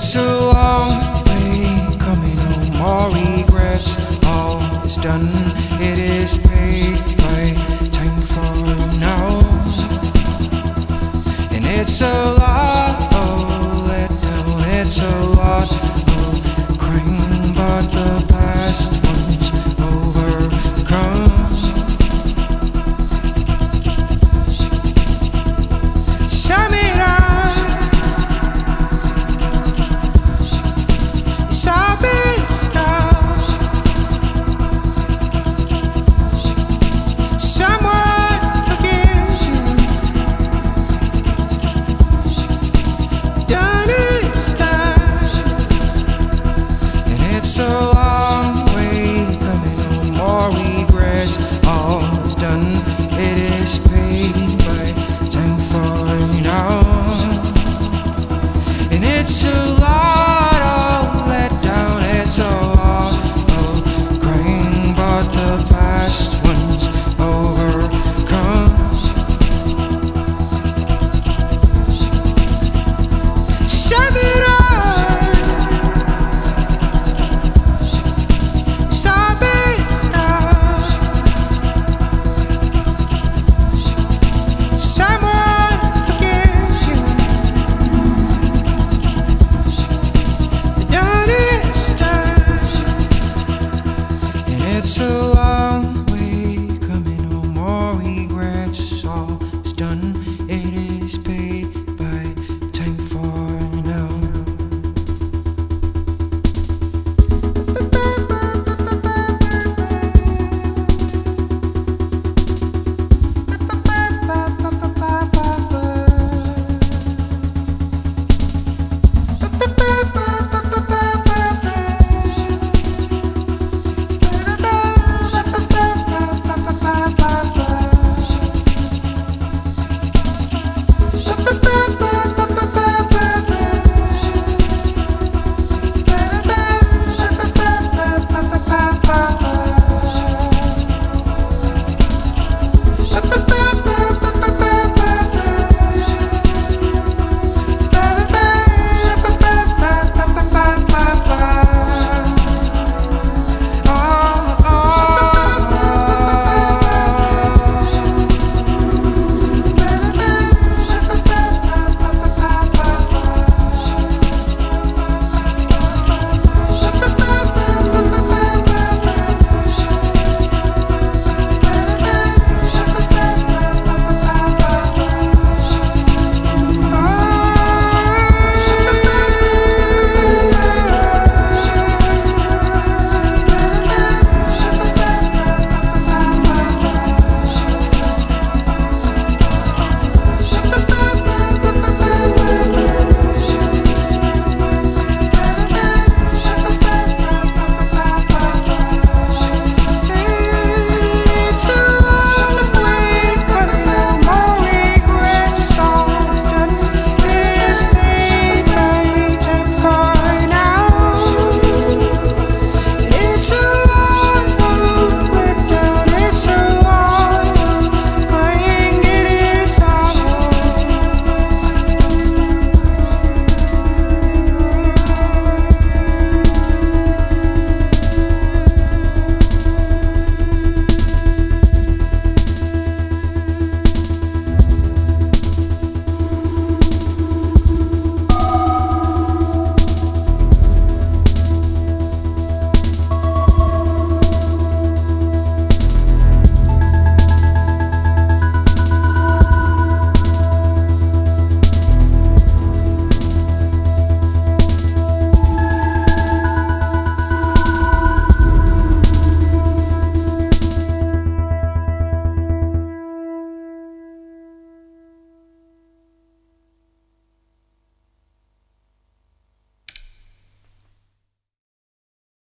It's a long way coming, no more regrets. All is done, it is paid by time for now. And it's a lot, oh, let down, it's a